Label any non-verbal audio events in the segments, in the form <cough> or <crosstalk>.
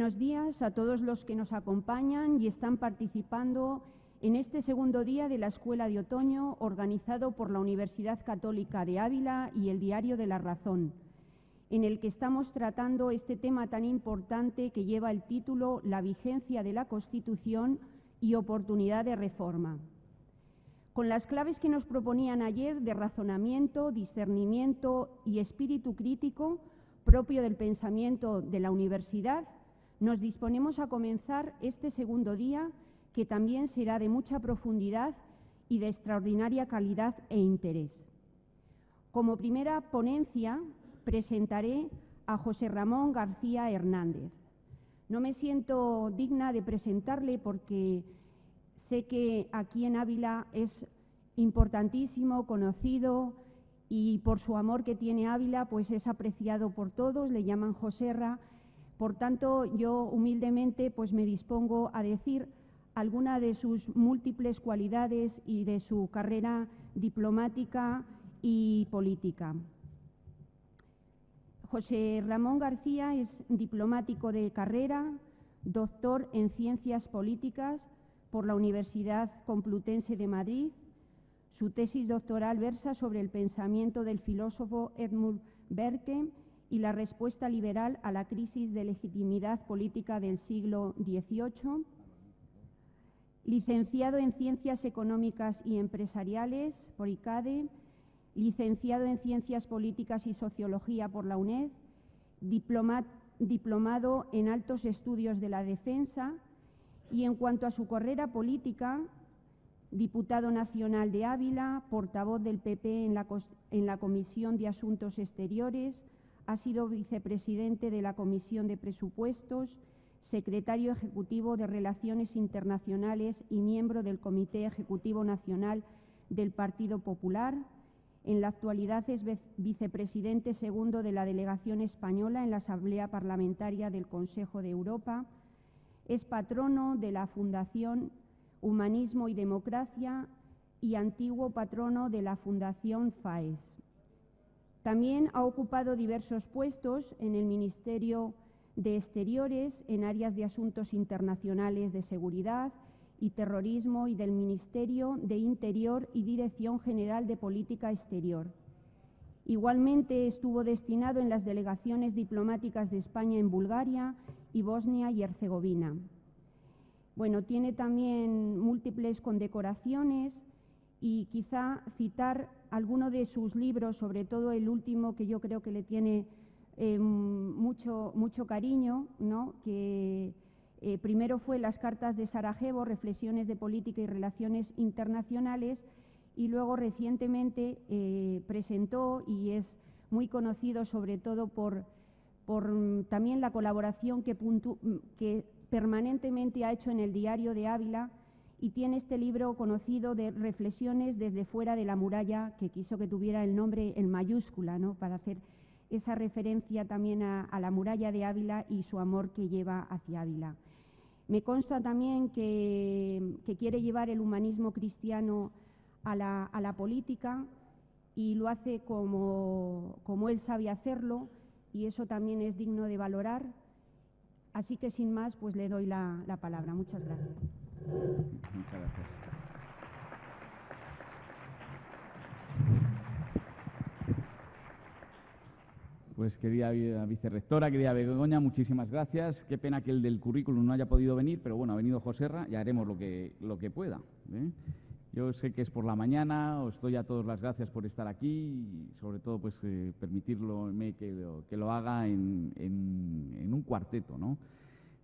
buenos días a todos los que nos acompañan y están participando en este segundo día de la Escuela de Otoño organizado por la Universidad Católica de Ávila y el Diario de la Razón, en el que estamos tratando este tema tan importante que lleva el título La vigencia de la Constitución y oportunidad de reforma. Con las claves que nos proponían ayer de razonamiento, discernimiento y espíritu crítico propio del pensamiento de la universidad, nos disponemos a comenzar este segundo día, que también será de mucha profundidad y de extraordinaria calidad e interés. Como primera ponencia presentaré a José Ramón García Hernández. No me siento digna de presentarle porque sé que aquí en Ávila es importantísimo, conocido y por su amor que tiene Ávila, pues es apreciado por todos, le llaman Joserra por tanto, yo humildemente pues me dispongo a decir alguna de sus múltiples cualidades y de su carrera diplomática y política. José Ramón García es diplomático de carrera, doctor en Ciencias Políticas por la Universidad Complutense de Madrid. Su tesis doctoral versa sobre el pensamiento del filósofo Edmund Burke y la respuesta liberal a la crisis de legitimidad política del siglo XVIII. Licenciado en Ciencias Económicas y Empresariales por ICADE, licenciado en Ciencias Políticas y Sociología por la UNED, diplomado en Altos Estudios de la Defensa y en cuanto a su carrera política, diputado nacional de Ávila, portavoz del PP en la, en la Comisión de Asuntos Exteriores, ha sido vicepresidente de la Comisión de Presupuestos, secretario ejecutivo de Relaciones Internacionales y miembro del Comité Ejecutivo Nacional del Partido Popular. En la actualidad es vicepresidente segundo de la delegación española en la Asamblea Parlamentaria del Consejo de Europa. Es patrono de la Fundación Humanismo y Democracia y antiguo patrono de la Fundación FAES. También ha ocupado diversos puestos en el Ministerio de Exteriores, en áreas de asuntos internacionales de seguridad y terrorismo y del Ministerio de Interior y Dirección General de Política Exterior. Igualmente estuvo destinado en las delegaciones diplomáticas de España en Bulgaria y Bosnia y Herzegovina. Bueno, tiene también múltiples condecoraciones y quizá citar alguno de sus libros, sobre todo el último que yo creo que le tiene eh, mucho, mucho cariño, ¿no? que eh, primero fue Las cartas de Sarajevo, Reflexiones de Política y Relaciones Internacionales, y luego recientemente eh, presentó y es muy conocido sobre todo por, por también la colaboración que permanentemente ha hecho en el Diario de Ávila, y tiene este libro conocido de reflexiones desde fuera de la muralla, que quiso que tuviera el nombre en mayúscula, ¿no? para hacer esa referencia también a, la muralla de Ávila y su amor que lleva hacia Ávila. Me consta también que, quiere llevar el humanismo cristiano a la, política y lo hace como, como él sabe hacerlo y eso también es digno de valorar. Así que sin más, pues le doy la, la palabra. Muchas gracias. Muchas gracias. Pues querida vicerrectora, querida Begoña, muchísimas gracias. Qué pena que el del currículum no haya podido venir, pero bueno, ha venido Joserra y haremos lo que, lo que pueda. ¿eh? Yo sé que es por la mañana, os doy a todos las gracias por estar aquí y sobre todo pues eh, permitirlo que lo, haga en un cuarteto, ¿no?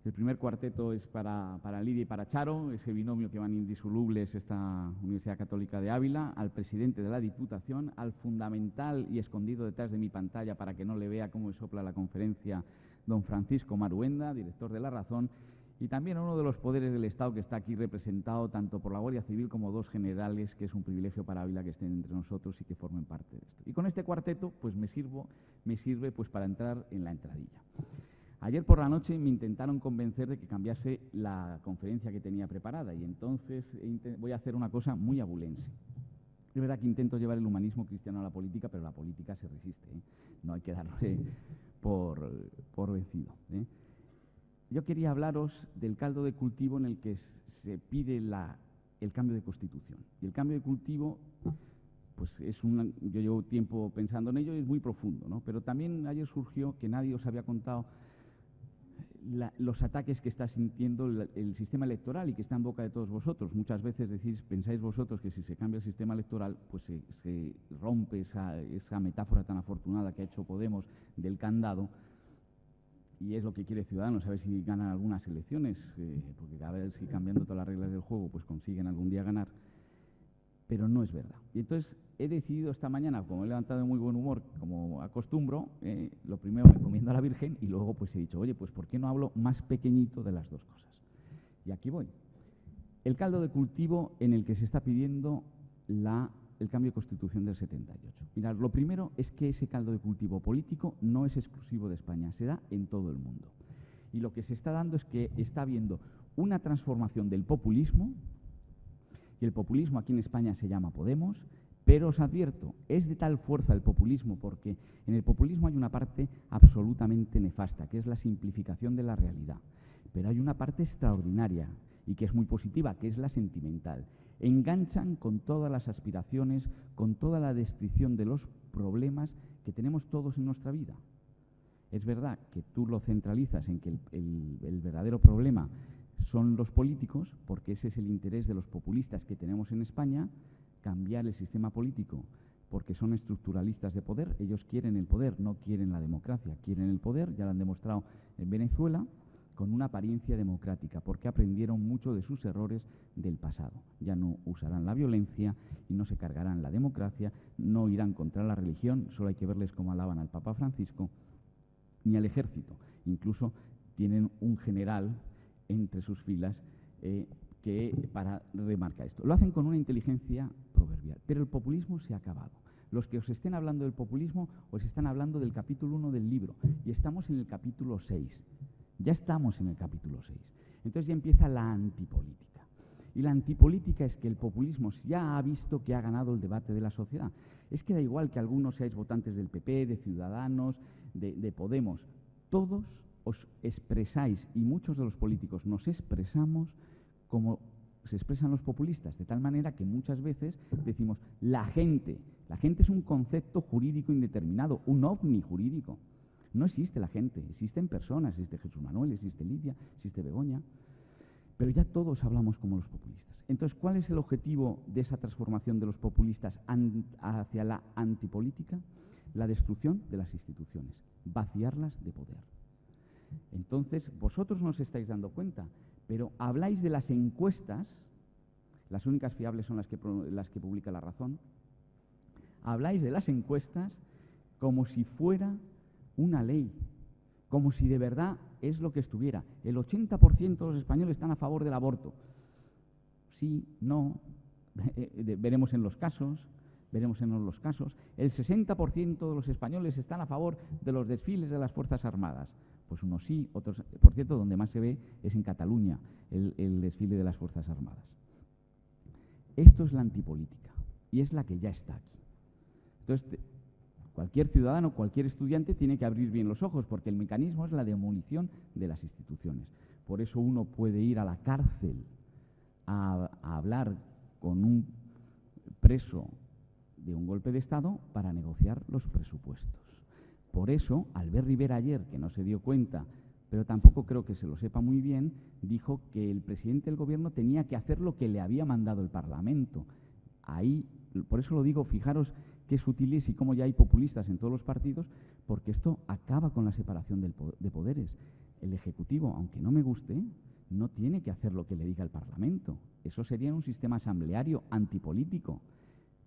El primer cuarteto es para, para, Lidia y para Charo, ese binomio que van indisolubles esta Universidad Católica de Ávila, al presidente de la Diputación, al fundamental y escondido detrás de mi pantalla para que no le vea cómo sopla la conferencia, don Francisco Maruenda, director de La Razón, y también a uno de los poderes del Estado que está aquí representado tanto por la Guardia Civil como dos generales, que es un privilegio para Ávila que estén entre nosotros y que formen parte de esto. Y con este cuarteto, pues me, sirvo, me sirve pues para entrar en la entradilla. Ayer por la noche me intentaron convencer de que cambiase la conferencia que tenía preparada y entonces voy a hacer una cosa muy abulense. Es verdad que intento llevar el humanismo cristiano a la política, pero la política se resiste. ¿eh? No hay que darle por, vencido. ¿eh? yo quería hablaros del caldo de cultivo en el que se pide el cambio de constitución. Y el cambio de cultivo, pues es un, yo llevo tiempo pensando en ello y es muy profundo, ¿no? Pero también ayer surgió que nadie os había contado los ataques que está sintiendo el, sistema electoral y que está en boca de todos vosotros. Muchas veces decís, pensáis vosotros que si se cambia el sistema electoral, pues se, rompe esa, esa, metáfora tan afortunada que ha hecho Podemos del candado, y es lo que quiere Ciudadanos, a ver si ganan algunas elecciones, eh, porque a ver si cambiando todas las reglas del juego, pues consiguen algún día ganar, pero no es verdad. Y entonces he decidido esta mañana, como he levantado de muy buen humor, como acostumbro, eh, lo primero me comiendo a la Virgen y luego pues he dicho, oye, pues ¿por qué no hablo más pequeñito de las dos cosas? Y aquí voy. El caldo de cultivo en el que se está pidiendo el cambio de constitución del 78. Mirad, lo primero es que ese caldo de cultivo político no es exclusivo de España, se da en todo el mundo. Y lo que se está dando es que está habiendo una transformación del populismo, y el populismo aquí en España se llama Podemos, pero os advierto, es de tal fuerza el populismo porque en el populismo hay una parte absolutamente nefasta, que es la simplificación de la realidad. Pero hay una parte extraordinaria y que es muy positiva, que es la sentimental. Enganchan con todas las aspiraciones, con toda la descripción de los problemas que tenemos todos en nuestra vida. Es verdad que tú lo centralizas en que el, verdadero problema son los políticos, porque ese es el interés de los populistas que tenemos en España, cambiar el sistema político porque son estructuralistas de poder, ellos quieren el poder, no quieren la democracia, quieren el poder, ya lo han demostrado en Venezuela, con una apariencia democrática, porque aprendieron mucho de sus errores del pasado. Ya no usarán la violencia y no se cargarán la democracia, no irán contra la religión, solo hay que verles cómo alaban al Papa Francisco, ni al ejército. Incluso tienen un general entre sus filas eh, que para remarcar esto. Lo hacen con una inteligencia proverbial, pero el populismo se ha acabado. Los que os estén hablando del populismo os están hablando del capítulo 1 del libro y estamos en el capítulo 6. Ya estamos en el capítulo 6. Entonces ya empieza la antipolítica. Y la antipolítica es que el populismo ya ha visto que ha ganado el debate de la sociedad. Es que da igual que algunos seáis votantes del PP, de Ciudadanos, de, de Podemos. Todos os expresáis, y muchos de los políticos nos expresamos como se expresan los populistas, de tal manera que muchas veces decimos la gente. La gente es un concepto jurídico indeterminado, un ovni jurídico. No existe la gente, existen personas, existe Jesús Manuel, existe Lidia, existe Begoña, pero ya todos hablamos como los populistas. Entonces, ¿cuál es el objetivo de esa transformación de los populistas hacia la antipolítica? La destrucción de las instituciones, vaciarlas de poder. Entonces, vosotros no os estáis dando cuenta pero habláis de las encuestas, las únicas fiables son las que, las que publica La Razón, habláis de las encuestas como si fuera una ley, como si de verdad es lo que estuviera. El 80% de los españoles están a favor del aborto. Sí, no, <laughs> eh, veremos en los casos, veremos en los casos. El 60% de los españoles están a favor de los desfiles de las Fuerzas Armadas. Pues unos sí, otros... Por cierto, donde más se ve es en Cataluña, el, desfile de las Fuerzas Armadas. Esto es la antipolítica y es la que ya está aquí. Entonces, cualquier ciudadano, cualquier estudiante tiene que abrir bien los ojos porque el mecanismo es la demolición de las instituciones. Por eso uno puede ir a la cárcel a hablar con un preso de un golpe de Estado para negociar los presupuestos. Por eso, Albert Rivera ayer, que no se dio cuenta, pero tampoco creo que se lo sepa muy bien, dijo que el presidente del gobierno tenía que hacer lo que le había mandado el Parlamento. Ahí, por eso lo digo, fijaros qué sutil es y cómo ya hay populistas en todos los partidos, porque esto acaba con la separación de poderes. El Ejecutivo, aunque no me guste, no tiene que hacer lo que le diga el Parlamento. Eso sería un sistema asambleario antipolítico.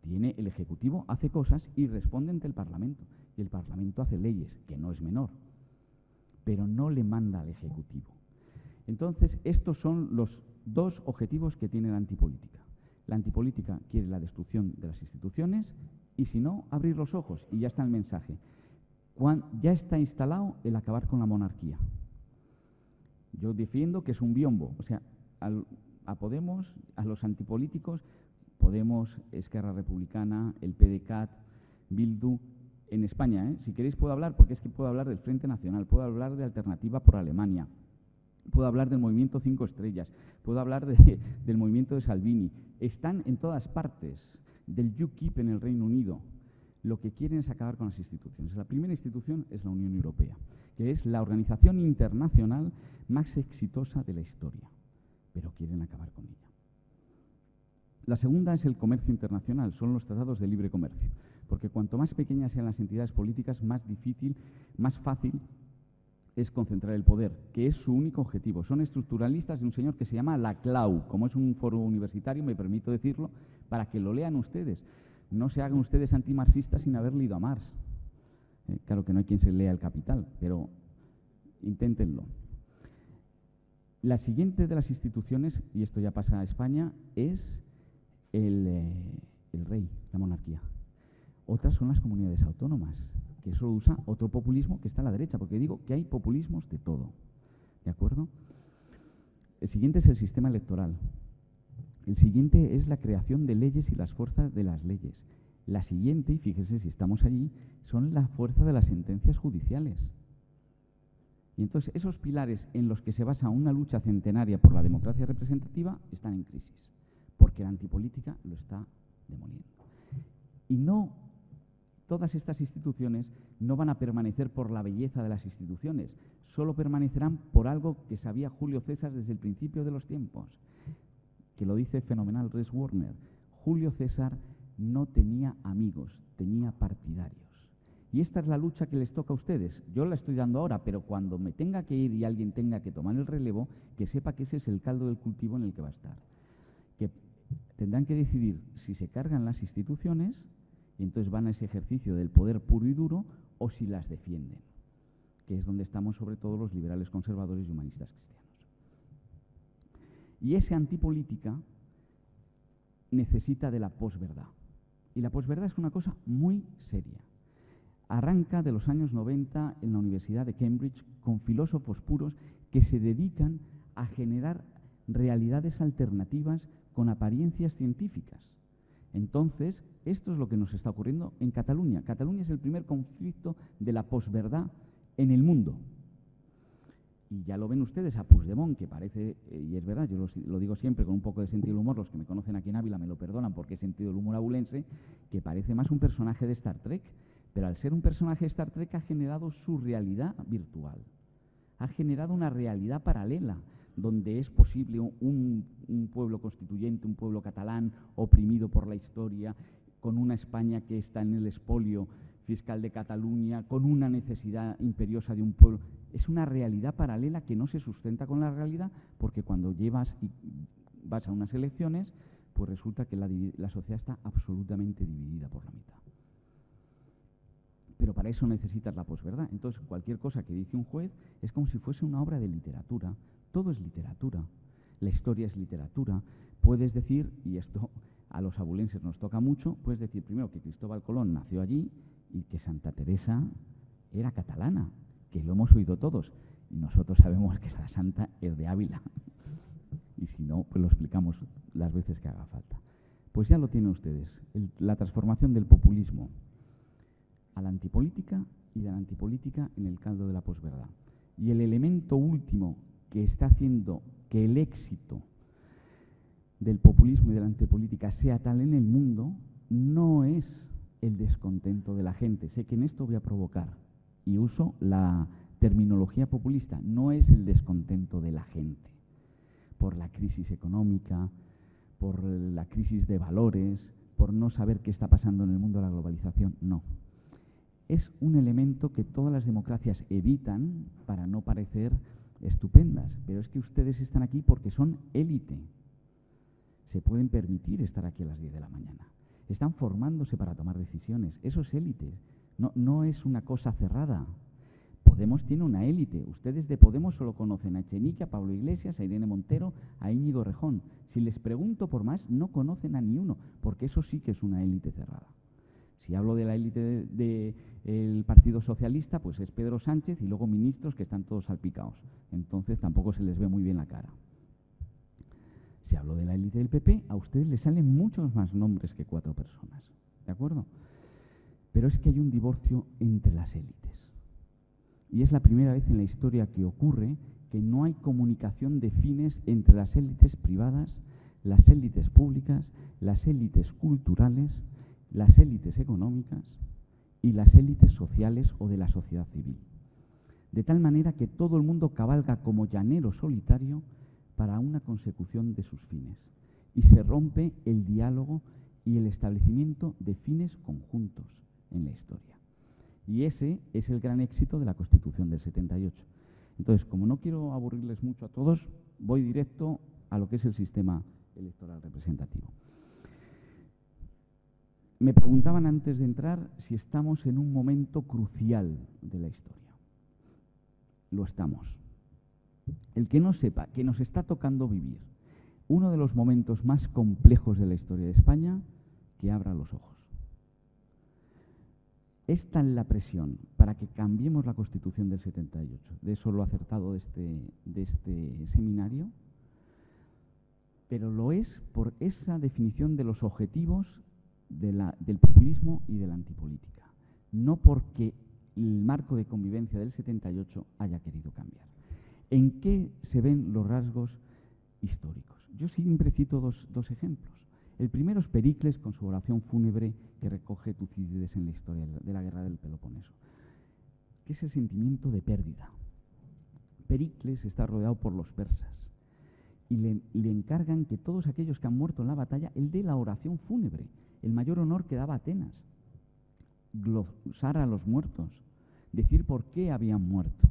Tiene el Ejecutivo, hace cosas y responde ante el Parlamento. Y el Parlamento hace leyes, que no es menor, pero no le manda al Ejecutivo. Entonces, estos son los dos objetivos que tiene la antipolítica. La antipolítica quiere la destrucción de las instituciones y, si no, abrir los ojos. Y ya está el mensaje. ya está instalado el acabar con la monarquía. Yo defiendo que es un biombo. O sea, a Podemos, a los antipolíticos, Podemos, Esquerra Republicana, el PDCAT, Bildu, en España. ¿eh? Si queréis puedo hablar, porque es que puedo hablar del Frente Nacional, puedo hablar de Alternativa por Alemania, puedo hablar del movimiento Cinco Estrellas, puedo hablar <laughs> del movimiento de Salvini. Están en todas partes, del UKIP en el Reino Unido. Lo que quieren es acabar con las instituciones. La primera institución es la Unión Europea, que es la organización internacional más exitosa de la historia, pero quieren acabar con ella. La segunda es el comercio internacional, son los tratados de libre comercio, porque cuanto más pequeñas sean las entidades políticas, más difícil, más fácil es concentrar el poder, que es su único objetivo. Son estructuralistas de un señor que se llama Laclau. Como es un foro universitario, me permito decirlo, para que lo lean ustedes. No se hagan ustedes antimarxistas sin haber leído a Marx. Eh, claro que no hay quien se lea el Capital, pero inténtenlo. La siguiente de las instituciones, y esto ya pasa a España, es el, eh, el rey, la monarquía. Otras son las comunidades autónomas que eso usa otro populismo que está a la derecha, porque digo que hay populismos de todo. ¿De acuerdo? El siguiente es el sistema electoral. El siguiente es la creación de leyes y las fuerzas de las leyes. La siguiente, y fíjese si estamos allí, son la fuerza de las sentencias judiciales. Y entonces esos pilares en los que se basa una lucha centenaria por la democracia representativa están en crisis, porque la antipolítica lo está demoliendo. Y no todas estas instituciones no van a permanecer por la belleza de las instituciones, solo permanecerán por algo que sabía Julio César desde el principio de los tiempos, que lo dice fenomenal Res Warner. Julio César no tenía amigos, tenía partidarios. Y esta es la lucha que les toca a ustedes. Yo la estoy dando ahora, pero cuando me tenga que ir y alguien tenga que tomar el relevo, que sepa que ese es el caldo del cultivo en el que va a estar. Tendrán que decidir si se cargan las instituciones y entonces van a ese ejercicio del poder puro y duro o si las defienden, que es donde estamos sobre todo los liberales conservadores y humanistas cristianos. Y esa antipolítica necesita de la posverdad. Y la posverdad es una cosa muy seria. Arranca de los años 90 en la Universidad de Cambridge con filósofos puros que se dedican a generar realidades alternativas con apariencias científicas. Entonces, esto es lo que nos está ocurriendo en Cataluña. Cataluña es el primer conflicto de la posverdad en el mundo. Y ya lo ven ustedes a Puigdemont, que parece, eh, y es verdad, yo lo, digo siempre con un poco de sentido del humor, los que me conocen aquí en Ávila me lo perdonan porque es sentido del humor abulense, que parece más un personaje de Star Trek, pero al ser un personaje de Star Trek ha generado su realidad virtual, ha generado una realidad paralela, donde es posible un, pueblo constituyente, un pueblo catalán oprimido por la historia, con una España que está en el expolio fiscal de Cataluña, con una necesidad imperiosa de un pueblo. Es una realidad paralela que no se sustenta con la realidad, porque cuando llevas y vas a unas elecciones, pues resulta que la, la sociedad está absolutamente dividida por la mitad. Pero para eso necesitas la posverdad. Entonces, cualquier cosa que dice un juez es como si fuese una obra de literatura, todo es literatura. La historia es literatura. Puedes decir, y esto a los abulenses nos toca mucho, puedes decir primero que Cristóbal Colón nació allí y que Santa Teresa era catalana, que lo hemos oído todos. Y nosotros sabemos que la santa es de Ávila. y si no, pues lo explicamos las veces que haga falta. Pues ya lo tienen ustedes, la transformación del populismo a la antipolítica y de la antipolítica en el caldo de la posverdad. Y el elemento último que está haciendo que el éxito del populismo y de la antipolítica sea tal en el mundo no es el descontento de la gente. Sé que en esto voy a provocar, y uso la terminología populista, no es el descontento de la gente por la crisis económica, por la crisis de valores, por no saber qué está pasando en el mundo de la globalización, no. Es un elemento que todas las democracias evitan para no parecer estupendas, pero es que ustedes están aquí porque son élite. Se pueden permitir estar aquí a las 10 de la mañana. Están formándose para tomar decisiones. Eso es élite. No, no es una cosa cerrada. Podemos tiene una élite. Ustedes de Podemos solo conocen a Echenique, a Pablo Iglesias, a Irene Montero, a Íñigo Rejón. Si les pregunto por más, no conocen a ni uno, porque eso sí que es una élite cerrada. Si hablo de la élite del Partido Socialista, pues es Pedro Sánchez y luego ministros que están todos salpicados. Entonces tampoco se les ve muy bien la cara. Si hablo de la élite del PP, a ustedes les salen muchos más nombres que cuatro personas. ¿De acuerdo? Pero es que hay un divorcio entre las élites. Y es la primera vez en la historia que ocurre que no hay comunicación de fines entre las élites privadas, las élites públicas, las élites culturales, las élites económicas y las élites sociales o de la sociedad civil. De tal manera que todo el mundo cabalga como llanero solitario para una consecución de sus fines y se rompe el diálogo y el establecimiento de fines conjuntos en la historia. Y ese es el gran éxito de la Constitución del 78. Entonces, como no quiero aburrirles mucho a todos, voy directo a lo que es el sistema electoral representativo. Me preguntaban antes de entrar si estamos en un momento crucial de la historia. Lo estamos. El que no sepa que nos está tocando vivir uno de los momentos más complejos de la historia de España, que abra los ojos. Es tan la presión para que cambiemos la Constitución del 78, de eso lo acertado de este, de este seminario, pero lo es por esa definición de los objetivos del populismo y de la antipolítica, no porque el marco de convivencia del 78 haya querido cambiar. ¿En qué se ven los rasgos históricos? Yo siempre cito dos, ejemplos. El primero es Pericles con su oración fúnebre que recoge Tucídides en la historia de la guerra del Peloponeso, que es el sentimiento de pérdida. Pericles está rodeado por los persas y le, le, encargan que todos aquellos que han muerto en la batalla, él dé la oración fúnebre, el mayor honor que daba Atenas, glosar a los muertos, decir por qué habían muerto.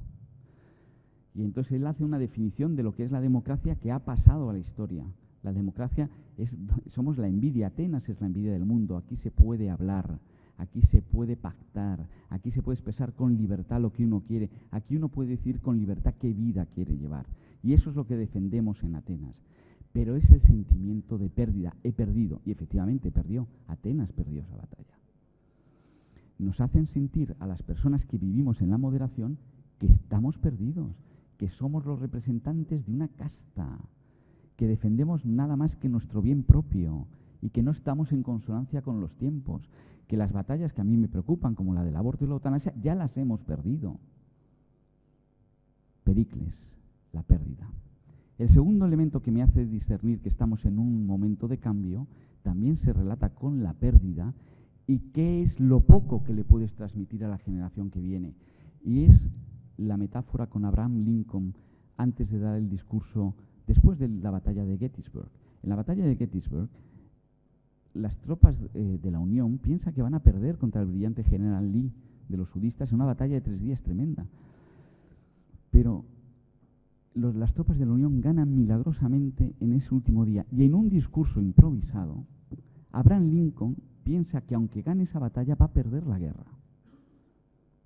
Y entonces él hace una definición de lo que es la democracia que ha pasado a la historia. La democracia es, somos la envidia, Atenas es la envidia del mundo, aquí se puede hablar, aquí se puede pactar, aquí se puede expresar con libertad lo que uno quiere, aquí uno puede decir con libertad qué vida quiere llevar. Y eso es lo que defendemos en Atenas. Pero es el sentimiento de pérdida, he perdido, y efectivamente perdió, Atenas perdió esa batalla. Nos hacen sentir a las personas que vivimos en la moderación que estamos perdidos, que somos los representantes de una casta, que defendemos nada más que nuestro bien propio y que no estamos en consonancia con los tiempos, que las batallas que a mí me preocupan, como la del aborto y la eutanasia, ya las hemos perdido. Pericles, la pérdida. El segundo elemento que me hace discernir que estamos en un momento de cambio también se relata con la pérdida y qué es lo poco que le puedes transmitir a la generación que viene. Y es la metáfora con Abraham Lincoln antes de dar el discurso después de la batalla de Gettysburg. En la batalla de Gettysburg, las tropas eh, de la Unión piensan que van a perder contra el brillante general Lee de los sudistas en una batalla de tres días tremenda. Pero las tropas de la Unión ganan milagrosamente en ese último día. Y en un discurso improvisado, Abraham Lincoln piensa que aunque gane esa batalla va a perder la guerra.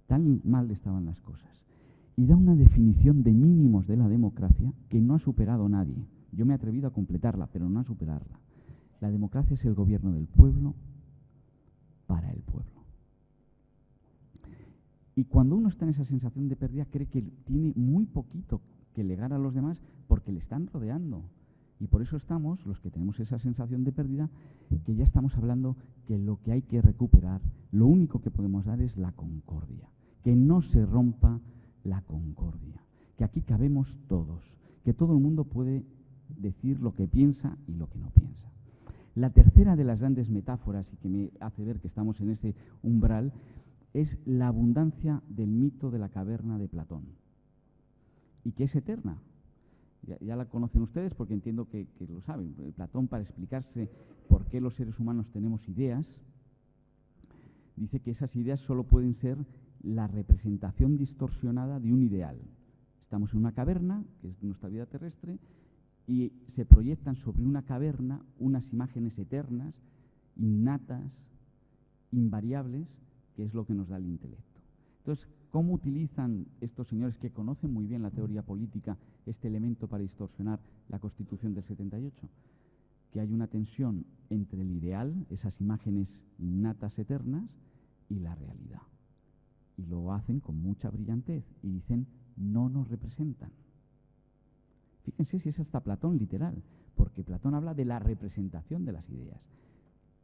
Tan mal estaban las cosas y da una definición de mínimos de la democracia que no ha superado nadie. Yo me he atrevido a completarla, pero no a superarla. La democracia es el gobierno del pueblo para el pueblo. Y cuando uno está en esa sensación de pérdida, cree que tiene muy poquito que legar a los demás porque le están rodeando. Y por eso estamos, los que tenemos esa sensación de pérdida, que ya estamos hablando que lo que hay que recuperar, lo único que podemos dar es la concordia. Que no se rompa la concordia, que aquí cabemos todos, que todo el mundo puede decir lo que piensa y lo que no piensa. La tercera de las grandes metáforas y que me hace ver que estamos en ese umbral es la abundancia del mito de la caverna de Platón y que es eterna. Ya, la conocen ustedes porque entiendo que, que lo saben. Platón, para explicarse por qué los seres humanos tenemos ideas, dice que esas ideas solo pueden ser la representación distorsionada de un ideal. Estamos en una caverna, que es nuestra vida terrestre, y se proyectan sobre una caverna unas imágenes eternas, innatas, invariables, que es lo que nos da el intelecto. Entonces, ¿cómo utilizan estos señores que conocen muy bien la teoría política este elemento para distorsionar la Constitución del 78? Que hay una tensión entre el ideal, esas imágenes innatas eternas, y la realidad y lo hacen con mucha brillantez y dicen, no nos representan. Fíjense si es hasta Platón literal, porque Platón habla de la representación de las ideas.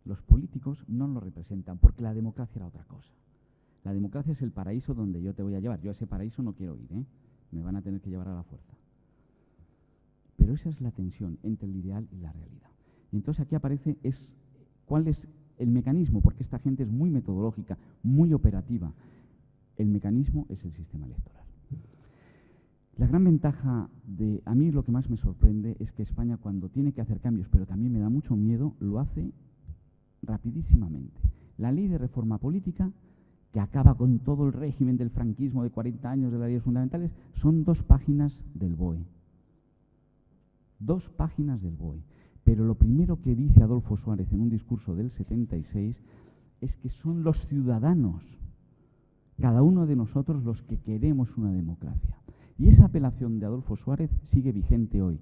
Los políticos no nos representan, porque la democracia era otra cosa. La democracia es el paraíso donde yo te voy a llevar. Yo a ese paraíso no quiero ir, ¿eh? me van a tener que llevar a la fuerza. Pero esa es la tensión entre el ideal y la realidad. Y entonces aquí aparece cuál es el mecanismo, porque esta gente es muy metodológica, muy operativa. El mecanismo es el sistema electoral. La gran ventaja de, a mí lo que más me sorprende es que España cuando tiene que hacer cambios, pero también me da mucho miedo, lo hace rapidísimamente. La ley de reforma política, que acaba con todo el régimen del franquismo de 40 años de las leyes fundamentales, son dos páginas del BOE. Dos páginas del BOE. Pero lo primero que dice Adolfo Suárez en un discurso del 76 es que son los ciudadanos, cada uno de nosotros, los que queremos una democracia. Y esa apelación de Adolfo Suárez sigue vigente hoy,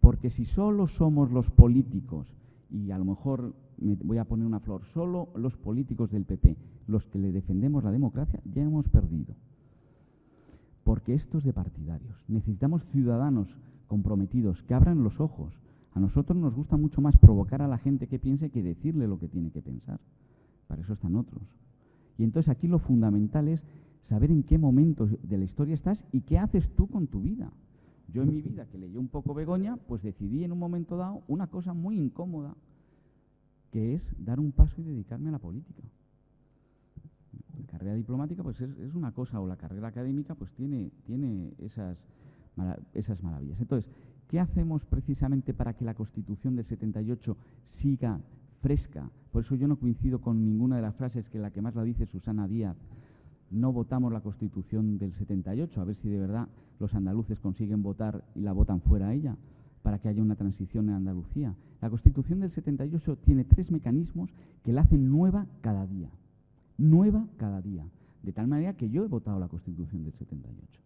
porque si solo somos los políticos, y a lo mejor voy a poner una flor, solo los políticos del PP, los que le defendemos la democracia, ya hemos perdido. Porque esto es de partidarios. Necesitamos ciudadanos comprometidos, que abran los ojos. A nosotros nos gusta mucho más provocar a la gente que piense que decirle lo que tiene que pensar. Para eso están otros. Y entonces aquí lo fundamental es saber en qué momento de la historia estás y qué haces tú con tu vida. Yo en mi vida, que leí un poco Begoña, pues decidí en un momento dado una cosa muy incómoda, que es dar un paso y dedicarme a la política. La carrera diplomática pues es, una cosa, o la carrera académica pues tiene, tiene esas, esas maravillas. Entonces, ¿qué hacemos precisamente para que la Constitución del 78 siga fresca? Por eso yo no coincido con ninguna de las frases que la que más la dice Susana Díaz, no votamos la Constitución del 78, a ver si de verdad los andaluces consiguen votar y la votan fuera a ella para que haya una transición en Andalucía. La Constitución del 78 tiene tres mecanismos que la hacen nueva cada día. Nueva cada día. De tal manera que yo he votado la Constitución del 78.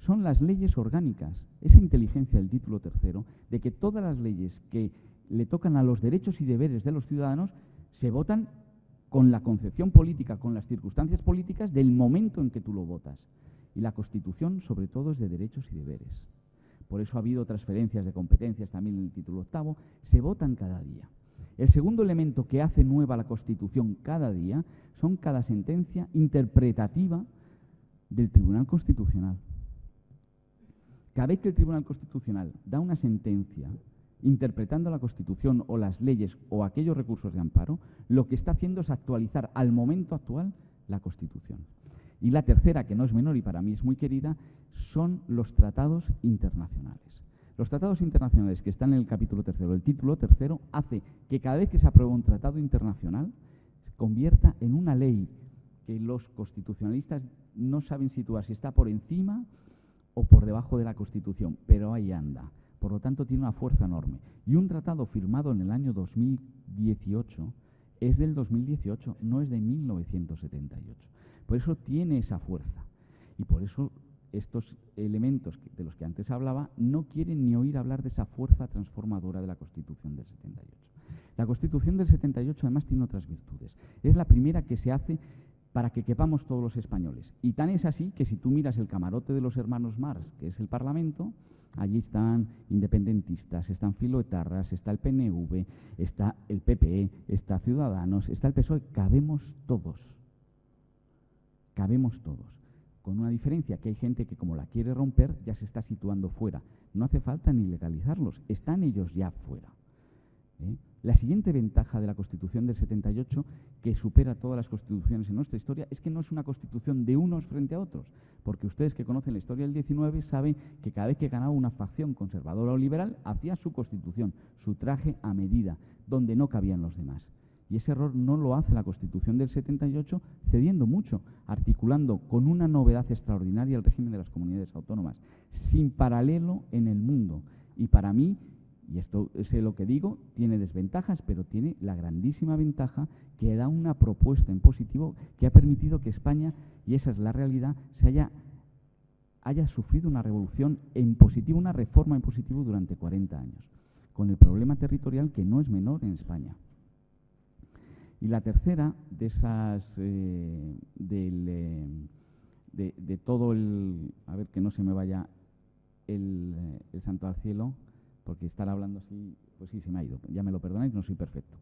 Son las leyes orgánicas, esa inteligencia del título tercero, de que todas las leyes que le tocan a los derechos y deberes de los ciudadanos se votan con la concepción política, con las circunstancias políticas del momento en que tú lo votas. Y la Constitución, sobre todo, es de derechos y deberes. Por eso ha habido transferencias de competencias también en el título octavo. Se votan cada día. El segundo elemento que hace nueva la Constitución cada día son cada sentencia interpretativa del Tribunal Constitucional. Cada vez que el Tribunal Constitucional da una sentencia interpretando la Constitución o las leyes o aquellos recursos de amparo, lo que está haciendo es actualizar al momento actual la Constitución. Y la tercera, que no es menor y para mí es muy querida, son los tratados internacionales. Los tratados internacionales que están en el capítulo tercero, el título tercero, hace que cada vez que se aprueba un tratado internacional se convierta en una ley que los constitucionalistas no saben situar si está por encima o por debajo de la Constitución, pero ahí anda. Por lo tanto, tiene una fuerza enorme. Y un tratado firmado en el año 2018 es del 2018, no es de 1978. Por eso tiene esa fuerza. Y por eso estos elementos de los que antes hablaba no quieren ni oír hablar de esa fuerza transformadora de la Constitución del 78. La Constitución del 78 además tiene otras virtudes. Es la primera que se hace para que quepamos todos los españoles. Y tan es así que si tú miras el camarote de los hermanos Marx, que es el Parlamento, allí están independentistas, están filoetarras, está el PNV, está el PPE, está Ciudadanos, está el PSOE, cabemos todos cabemos todos. Con una diferencia que hay gente que como la quiere romper ya se está situando fuera. No hace falta ni legalizarlos, están ellos ya fuera. ¿eh? La siguiente ventaja de la Constitución del 78, que supera todas las constituciones en nuestra historia, es que no es una constitución de unos frente a otros, porque ustedes que conocen la historia del 19 saben que cada vez que ganaba una facción conservadora o liberal, hacía su constitución, su traje a medida, donde no cabían los demás. Y ese error no lo hace la Constitución del 78, cediendo mucho, articulando con una novedad extraordinaria el régimen de las comunidades autónomas, sin paralelo en el mundo. Y para mí, y esto es lo que digo, tiene desventajas, pero tiene la grandísima ventaja que da una propuesta en positivo que ha permitido que España, y esa es la realidad, se haya, haya sufrido una revolución en positivo, una reforma en positivo durante 40 años, con el problema territorial que no es menor en España. Y la tercera de esas, eh, eh, de, todo el, a ver que no se me vaya el, eh, el, santo al cielo, porque estar hablando así, pues sí, se me ha ido, ya me lo perdonáis, no soy perfecto.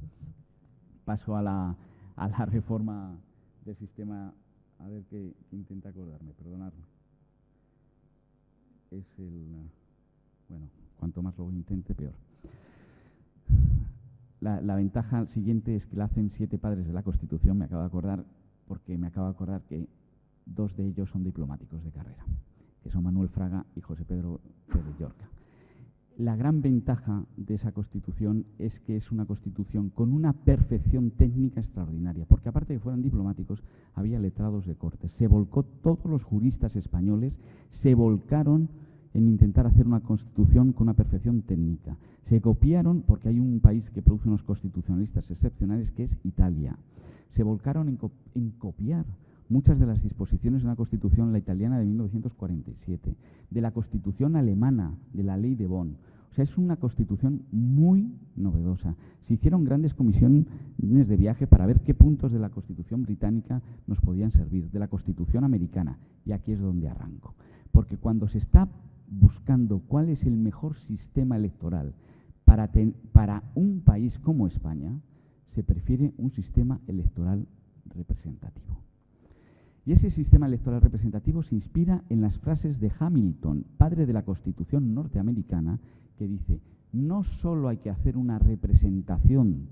Paso a la, a la reforma del sistema, a ver qué intenta acordarme, perdonadme. es el... Bueno, cuanto más lo intente, peor. La, ventaja siguiente es que la hacen siete padres de la Constitución, me acabo de acordar, porque me acabo de acordar que dos de ellos son diplomáticos de carrera, que son Manuel Fraga y José Pedro Pérez Llorca. La gran ventaja de esa Constitución es que es una Constitución con una perfección técnica extraordinaria, porque aparte de que fueran diplomáticos, había letrados de cortes. Se volcó, todos los juristas españoles se volcaron en intentar hacer una Constitución con una perfección técnica. Se copiaron, porque hay un país que produce unos constitucionalistas excepcionales, que es Italia. Se volcaron en, copiar muchas de las disposiciones de una Constitución, la italiana de 1947, de la Constitución alemana, de la Ley de Bonn. O sea, es una Constitución muy novedosa. Se hicieron grandes comisiones de viaje para ver qué puntos de la Constitución británica nos podían servir, de la Constitución americana. Y aquí es donde arranco. Porque cuando se está buscando cuál es el mejor sistema electoral para, un país como España, se prefiere un sistema electoral representativo. Y ese sistema electoral representativo se inspira en las frases de Hamilton, padre de la Constitución norteamericana, que dice, no solo hay que hacer una representación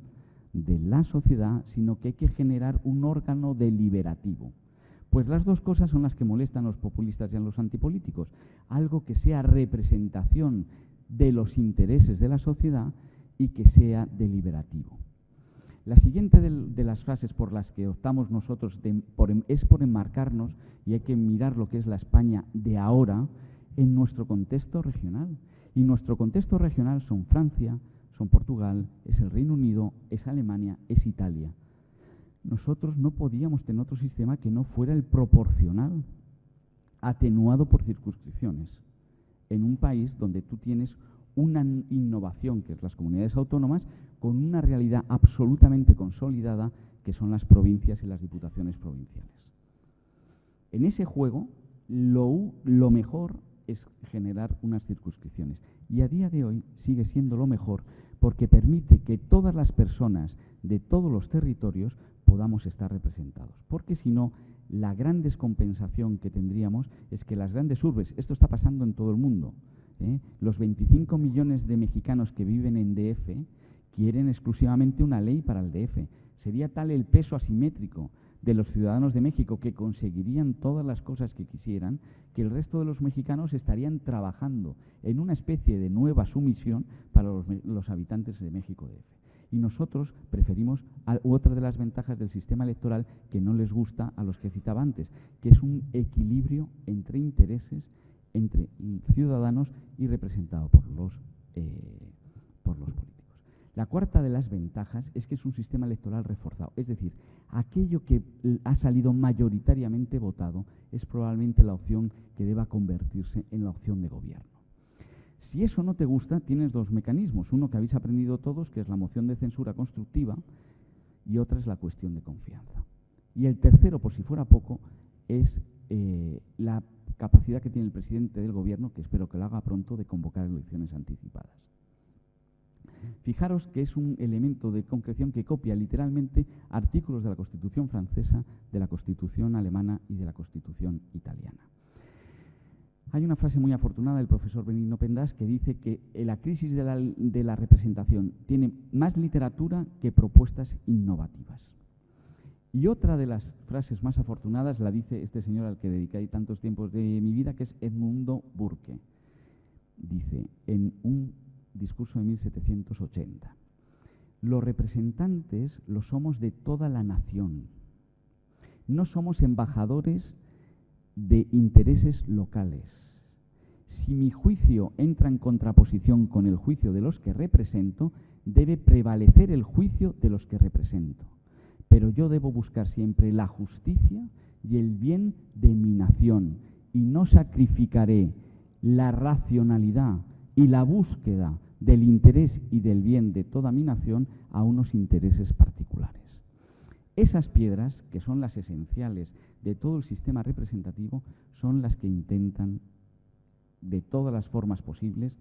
de la sociedad, sino que hay que generar un órgano deliberativo. Pues las dos cosas son las que molestan a los populistas y a los antipolíticos. Algo que sea representación de los intereses de la sociedad y que sea deliberativo. La siguiente de, las frases por las que optamos nosotros es por enmarcarnos, y hay que mirar lo que es la España de ahora, en nuestro contexto regional. Y nuestro contexto regional son Francia, son Portugal, es el Reino Unido, es Alemania, es Italia. Nosotros no podíamos tener otro sistema que no fuera el proporcional, atenuado por circunscripciones, en un país donde tú tienes una innovación, que es las comunidades autónomas, con una realidad absolutamente consolidada, que son las provincias y las diputaciones provinciales. En ese juego, lo, lo mejor es generar unas circunscripciones. Y a día de hoy sigue siendo lo mejor porque permite que todas las personas de todos los territorios podamos estar representados. Porque si no, la gran descompensación que tendríamos es que las grandes urbes, esto está pasando en todo el mundo, ¿eh? Los 25 millones de mexicanos que viven en DF quieren exclusivamente una ley para el DF. Sería tal el peso asimétrico de los ciudadanos de México que conseguirían todas las cosas que quisieran, que el resto de los mexicanos estarían trabajando en una especie de nueva sumisión para los, habitantes de México DF. Y nosotros preferimos otra de las ventajas del sistema electoral que no les gusta a los que citaba antes, que es un equilibrio entre intereses entre ciudadanos y representado por los, eh, por los políticos. La cuarta de las ventajas es que es un sistema electoral reforzado, es decir, aquello que ha salido mayoritariamente votado es probablemente la opción que deba convertirse en la opción de gobierno. Si eso no te gusta, tienes dos mecanismos. Uno que habéis aprendido todos, que es la moción de censura constructiva, y otra es la cuestión de confianza. Y el tercero, por si fuera poco, es eh, la capacidad que tiene el presidente del gobierno, que espero que lo haga pronto, de convocar elecciones anticipadas. Fijaros que es un elemento de concreción que copia literalmente artículos de la Constitución francesa, de la Constitución alemana y de la Constitución italiana. Hay una frase muy afortunada del profesor Benigno Pendas que dice que la crisis de la, representación tiene más literatura que propuestas innovativas. Y otra de las frases más afortunadas la dice este señor al que dediqué tantos tiempos de mi vida, que es Edmundo Burke. Dice, en un discurso de 1780, los representantes lo somos de toda la nación. No somos embajadores de intereses locales. Si mi juicio entra en contraposición con el juicio de los que represento, debe prevalecer el juicio de los que represento pero yo debo buscar siempre la justicia y el bien de mi nación y no sacrificaré la racionalidad y la búsqueda del interés y del bien de toda mi nación a unos intereses particulares. Esas piedras, que son las esenciales de todo el sistema representativo, son las que intentan, de todas las formas posibles,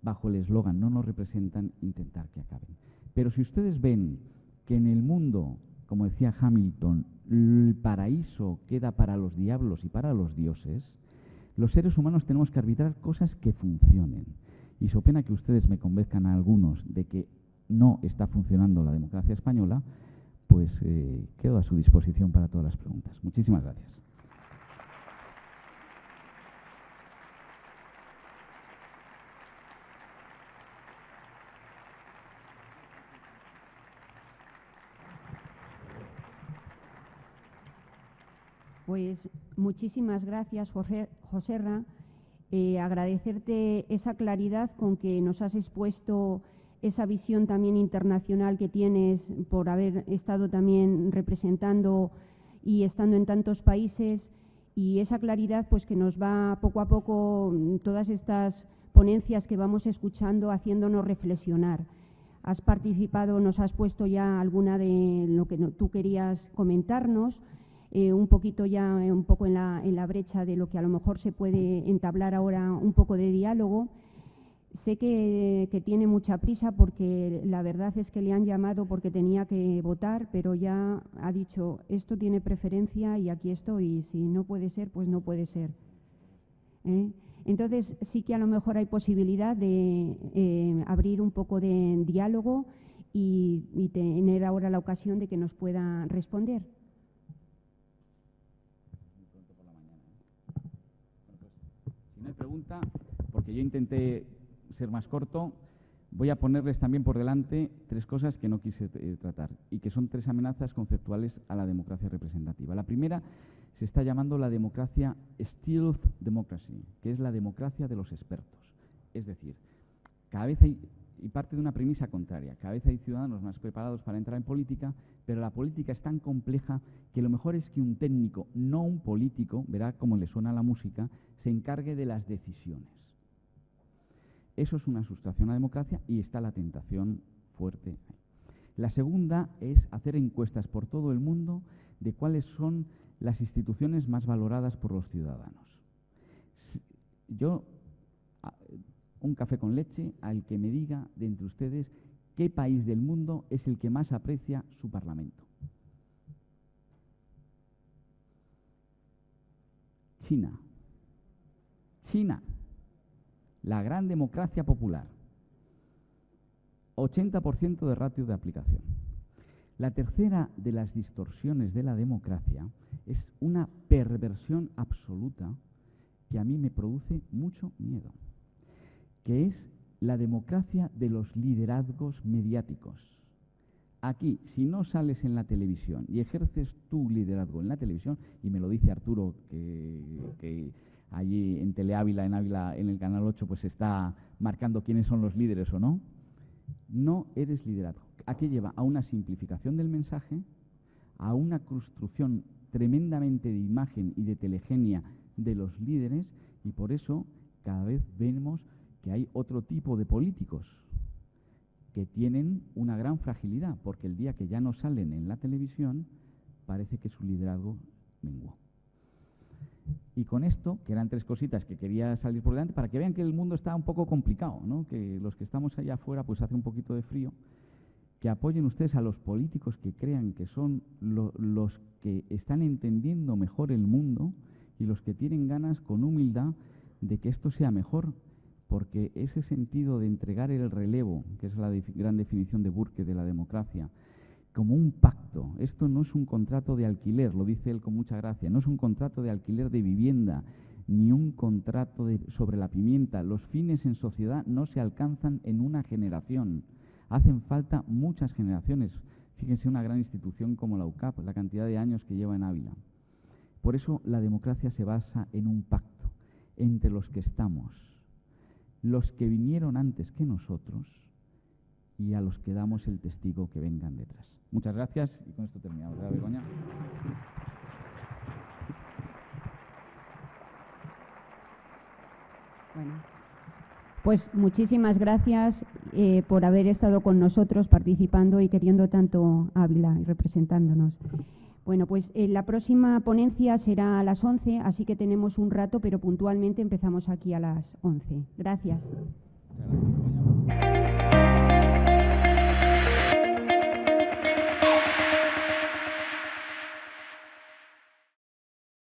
bajo el eslogan no nos representan, intentar que acaben. Pero si ustedes ven que en el mundo como decía Hamilton, el paraíso queda para los diablos y para los dioses, Los seres humanos tenemos que arbitrar cosas que funcionen. Y so pena que ustedes me convenzcan a algunos de que no está funcionando la democracia española, pues eh, quedo a su disposición para todas las preguntas. Muchísimas gracias. Pues muchísimas gracias, José, Joserra. Eh, agradecerte esa claridad con que nos has expuesto esa visión también internacional que tienes por haber estado también representando y estando en tantos países y esa claridad pues que nos va poco a poco todas estas ponencias que vamos escuchando haciéndonos reflexionar. Has participado, nos has puesto ya alguna de lo que tú querías comentarnos, eh, un poquito ya eh, un poco en la, en la brecha de lo que a lo mejor se puede entablar ahora un poco de diálogo Sé que, tiene mucha prisa porque la verdad es que le han llamado porque tenía que votar, pero ya ha dicho, esto tiene preferencia y aquí estoy, y si no puede ser, pues no puede ser. ¿eh? Entonces sí que a lo mejor hay posibilidad de eh, abrir un poco de diálogo y, tener ahora la ocasión de que nos pueda responder. Si no hay pregunta, porque yo intenté ser más corto, voy a ponerles también por delante tres cosas que no quise eh, tratar y que son tres amenazas conceptuales a la democracia representativa. La primera se está llamando la democracia stealth democracy, que es la democracia de los expertos. Es decir, cada vez hay, y parte de una premisa contraria, cada vez hay ciudadanos más preparados para entrar en política, pero la política es tan compleja que lo mejor es que un técnico, no un político, verá cómo le suena la música, se encargue de las decisiones. Eso es una sustracción a la democracia y está la tentación fuerte ahí. La segunda es hacer encuestas por todo el mundo de cuáles son las instituciones más valoradas por los ciudadanos. Yo, un café con leche al que me diga de entre ustedes qué país del mundo es el que más aprecia su Parlamento. China. China la gran democracia popular. 80% de ratio de aplicación. La tercera de las distorsiones de la democracia es una perversión absoluta que a mí me produce mucho miedo, que es la democracia de los liderazgos mediáticos. Aquí, si no sales en la televisión y ejerces tu liderazgo en la televisión, y me lo dice Arturo, que allí en Teleávila, en Ávila, en el Canal 8, pues está marcando quiénes son los líderes o no, no eres liderazgo. Aquí lleva a una simplificación del mensaje, a una construcción tremendamente de imagen y de telegenia de los líderes y por eso cada vez vemos que hay otro tipo de políticos que tienen una gran fragilidad, porque el día que ya no salen en la televisión, parece que su liderazgo menguó. Y con esto, que eran tres cositas que quería salir por delante, para que vean que el mundo está un poco complicado, ¿no? que los que estamos allá afuera pues hace un poquito de frío, que apoyen ustedes a los políticos que crean que son los que están entendiendo mejor el mundo y los que tienen ganas con humildad de que esto sea mejor, porque ese sentido de entregar el relevo, que es la gran definición de Burke de la democracia, como un pacto. Esto no es un contrato de alquiler, lo dice él con mucha gracia, no es un contrato de alquiler de vivienda, ni un contrato sobre la pimienta. Los fines en sociedad no se alcanzan en una generación. Hacen falta muchas generaciones. Fíjense una gran institución como la UCAP, la cantidad de años que lleva en Ávila. Por eso la democracia se basa en un pacto entre los que estamos, los que vinieron antes que nosotros y a los que damos el testigo que vengan detrás. Muchas gracias y con esto terminamos. ¿verdad, Begoña? Bueno, pues muchísimas gracias eh, por haber estado con nosotros participando y queriendo tanto Ávila y representándonos. Bueno, pues eh, la próxima ponencia será a las 11, así que tenemos un rato, pero puntualmente empezamos aquí a las 11. Gracias. gracias